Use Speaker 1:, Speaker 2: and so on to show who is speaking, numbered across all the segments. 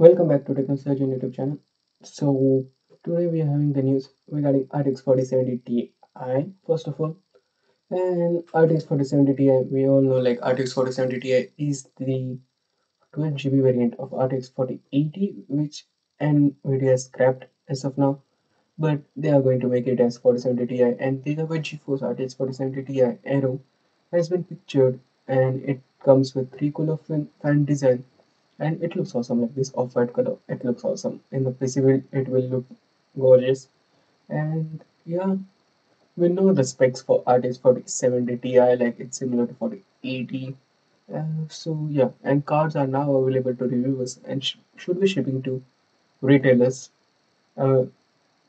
Speaker 1: Welcome back to Technosurge YouTube channel. So today we are having the news regarding RTX 4070 Ti. First of all, and RTX 4070 Ti, we all know like RTX 4070 Ti is the 12 GB variant of RTX 4080, which NVIDIA has scrapped as of now, but they are going to make it as 4070 Ti. And the Gigabyte GeForce RTX 4070 Ti Aero has been pictured, and it comes with three color fan design and it looks awesome like this off-white color it looks awesome. In the PC it will look gorgeous. And yeah we know the specs for RTX 4070 Ti like it's similar to 4080 uh, so yeah and cards are now available to reviewers and sh should be shipping to retailers uh,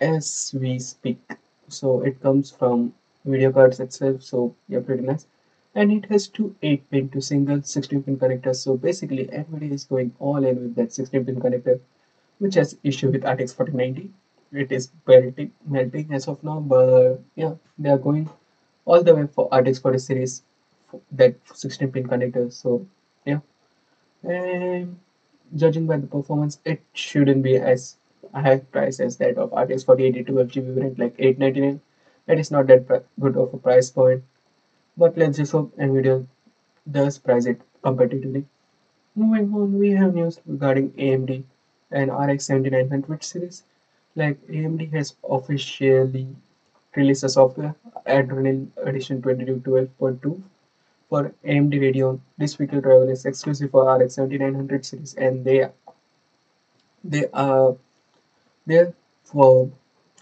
Speaker 1: as we speak. So it comes from video cards itself so yeah pretty nice and it has two 8 pin to single 16 pin connectors. So basically everybody is going all in with that 16 pin connector which has issue with RTX 4090 it is melting, melting as of now but yeah they are going all the way for RTX 40 series that 16 pin connector. So yeah. And judging by the performance it shouldn't be as high price as that of RTX 4080 12 GB variant like 899 that is not that good of a price point but let's just hope NVIDIA does price it competitively. Moving on, we have news regarding AMD and RX 7900 series. Like AMD has officially released a software, Adrenalin Edition 2212.2 for AMD Radeon. This WHQL driver is exclusive for RX 7900 series, and they they are there for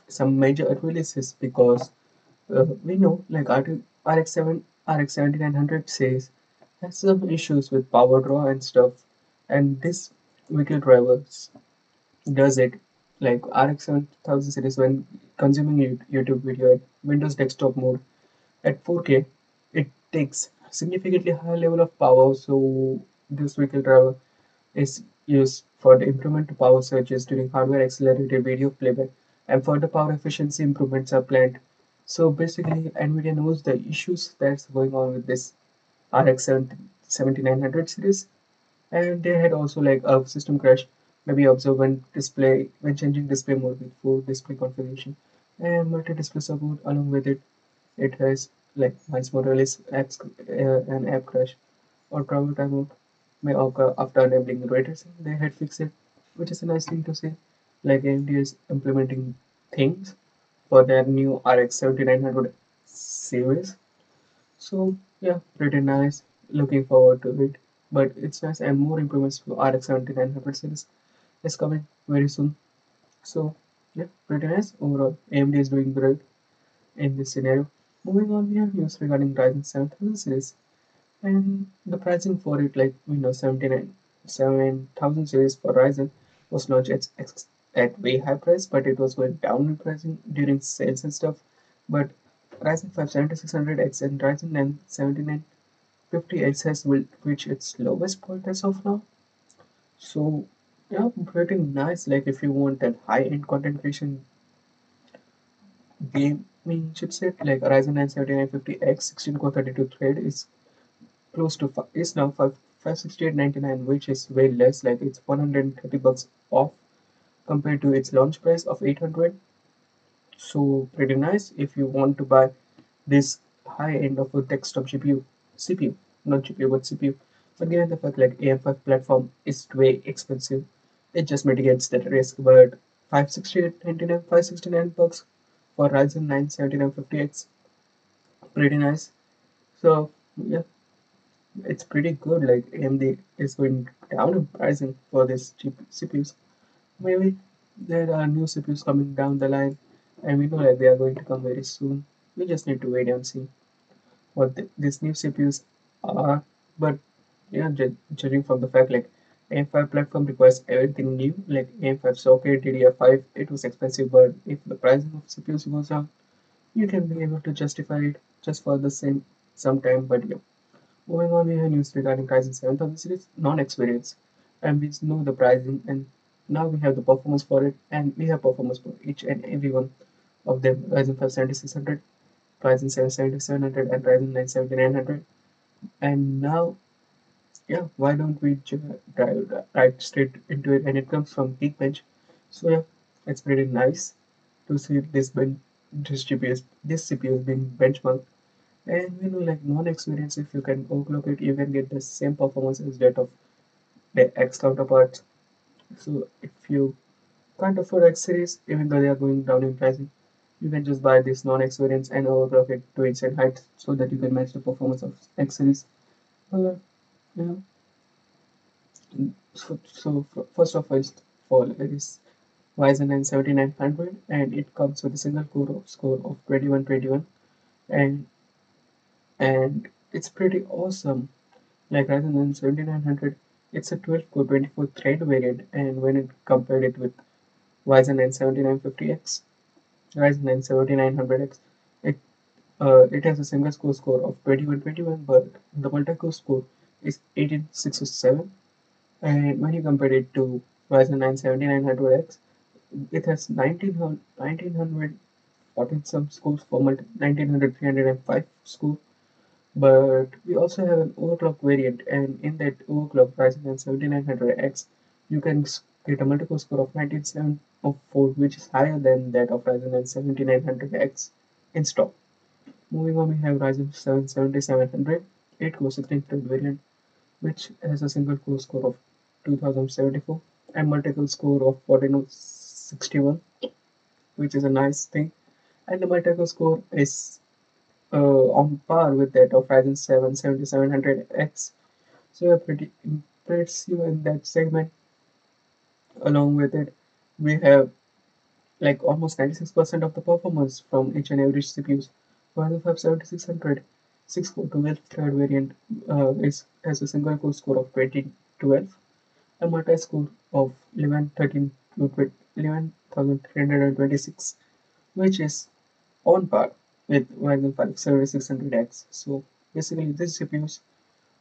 Speaker 1: some major releases because uh, we know like RX7 RX 7900 says has some issues with power draw and stuff and this WHQL drivers does it. Like RX 7000 series when consuming YouTube video at Windows desktop mode at 4K it takes significantly higher level of power so this WHQL driver is used for the improvement to power surges during hardware accelerated video playback and further power efficiency improvements are planned so basically, NVIDIA knows the issues that's going on with this RX 7900 series, and they had also like a system crash, maybe observed when display when changing display mode with full display configuration, and multi-display support. Along with it, it has like Miles Morales apps, uh, an app crash or travel timeout may occur after enabling ray tracing. They had fixed it, which is a nice thing to say. Like AMD is implementing things for their new RX 7900 series. So yeah, pretty nice. Looking forward to it. But it's nice and more improvements for RX 7900 series is coming very soon. So yeah, pretty nice. Overall, AMD is doing great in this scenario. Moving on, we have news regarding Ryzen 7000 series and the pricing for it, like know, 79 7000 series for Ryzen was launched at at way high price, but it was going down in pricing during sales and stuff. But Ryzen 5 7600X and Ryzen 9 7950X has will reach its lowest point as of now. So yeah, pretty nice. Like if you want that high-end content creation gaming chipset, like Ryzen 9 7950X 16 core 32 thread is close to is now 5 568.99, which is way less. Like it's 130 bucks off compared to its launch price of 800 so pretty nice if you want to buy this high end of a desktop GPU CPU not GPU but CPU but given the fact like AM5 platform is way expensive it just mitigates that risk. But 568.99 569 bucks for Ryzen 9 7950X pretty nice. So yeah it's pretty good. Like AMD is going down in pricing for this CPUs maybe there are new CPUs coming down the line and we know that they are going to come very soon. We just need to wait and see what the, these new CPUs are. But yeah, ju judging from the fact like AM5 platform requires everything new, like AM5 socket, DDR5, it was expensive, but if the pricing of CPUs goes down, you can be able to justify it just for the same sometime. But yeah, moving on, we have news regarding Ryzen 7000 series non-X series, and we know the pricing and now we have the performance for it and we have performance for each and every one of them Ryzen 5 7600 Ryzen 7 7700 and Ryzen 9 7900 and now yeah, why don't we dive right straight into it? And it comes from Geekbench. So yeah, it's pretty nice to see this ben this GPS this CPU is being benchmarked. And you know, like non-X series, if you can overclock it, you can get the same performance as that of the X counterparts. So if you can't afford X series, even though they are going down in pricing, you can just buy this non-X variants and overclock it to insane height so that you can match the performance of X series. Uh, yeah. So, so first of all, it is Ryzen 9 7900 and it comes with a single core score of 2121 and and it's pretty awesome. Like Ryzen 9 7900, it's a 12 core 24 thread variant and when it compared it with Ryzen 9 7950X, Ryzen 9 7900X, it uh, it has a single core score of 2121 but the multi-core score is 18607 and when you compare it to Ryzen 9 7900X, it has 1900, 1914 some scores for multi 1900 305 score but we also have an overclock variant and in that overclock Ryzen 9 7900X you can get a multi-core score of 19704 which is higher than that of Ryzen 9 7900X in stock. Moving on we have Ryzen 7 7700 8 core 16 thread variant which has a single core score of 2074 and multi-core score of 1461 which is a nice thing and the multi-core score is uh, on par with that of Ryzen 7 7700X. So we're pretty impressive in that segment. Along with it, we have like almost 96% of the performance from each and every CPUs. Ryzen 5 7600 6 core 12 thread variant uh, is has a single core score of 2012, a multi score of 1113 to 11326, which is on par with Ryzen 5 7600X. So basically these CPUs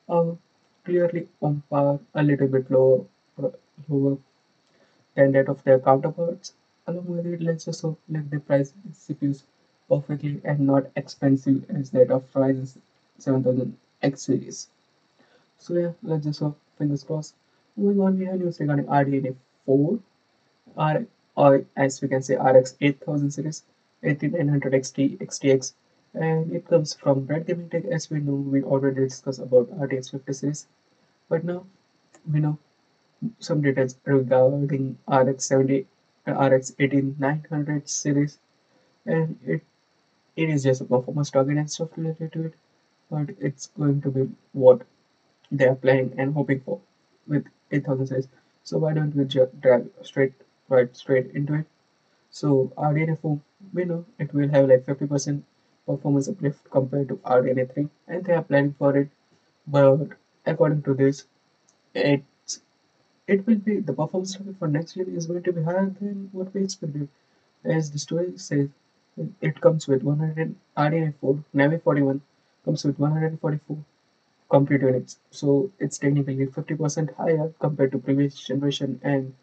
Speaker 1: are uh, clearly on par, a little bit lower, lower than that of their counterparts. Along with it, let's also let the price CPUs perfectly and not expensive as that of Ryzen 7000 X series. So yeah, let's just hope fingers crossed. Moving on, we have news regarding RDNA 4, R, or as we can say RX 8000 series 8900 XT XTX and it comes from RedGamingTech as we know we already discussed about RTX 50 series. But now we know some details regarding RX 70 uh, RX 18900 series. And it it is just a performance target and stuff related to it but it's going to be what they are planning and hoping for with 8000 series. So why don't we just drive straight right straight into it so RDNA 4 we know it will have like 50% performance uplift compared to RDNA 3 and they are planning for it. But according to this it's it will be the performance for next year is going to be higher than what we expected. As the story says it comes with 100 RDNA 4 Navi 41 comes with 144 compute units. So it's technically 50% higher compared to previous generation and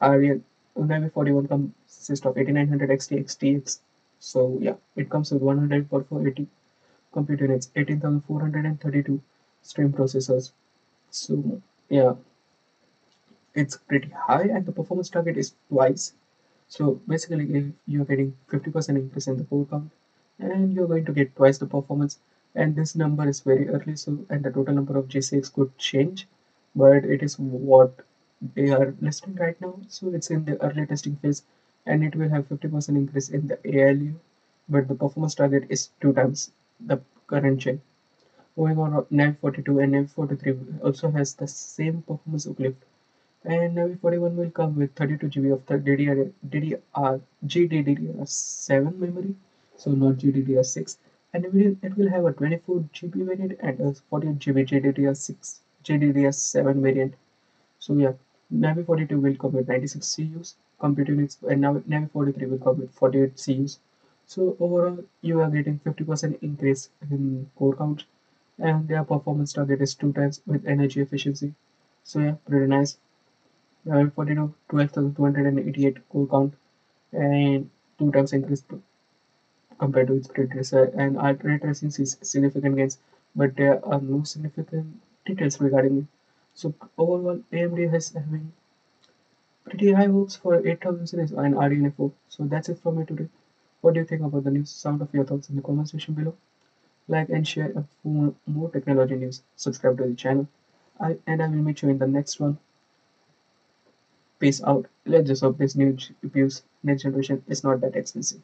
Speaker 1: RDNA Navi 41 consists of 8900 XT XTX. So yeah, it comes with 100 per 480 compute units, 18432 stream processors. So yeah, it's pretty high and the performance target is twice. So basically, you're getting 50% increase in the core count, and you're going to get twice the performance, and this number is very early, so and the total number of G6 could change, but it is what they are listing right now so it's in the early testing phase and it will have 50% increase in the ALU but the performance target is two times the current gen. Moving on Navi 42 and Navi 43 also has the same performance uplift and Navi 41 will come with 32 GB of the DDR, DDR GDDR7 memory so not GDDR6 and it will, it will have a 24 GB variant and a 48 GB GDDR6 GDDR7 variant. So yeah Navi 42 will come with 96 CUs, compute units, uh, and now Navi 43 will come with 48 CUs. So overall, you are getting 50% increase in core count, and their performance target is two times with energy efficiency. So yeah, pretty nice. Navi 42, 12,288 core count, and two times increase compared to its predecessor. And ray tracing sees significant gains, but there are no significant details regarding it. So overall, AMD has having pretty high hopes for 8000 series and RDNA 4. So that's it for me today. What do you think about the news? Sound of your thoughts in the comment section below. Like and share for more technology news. Subscribe to the channel. I, and I will meet you in the next one. Peace out. Let's just hope this new GPU's next generation is not that expensive.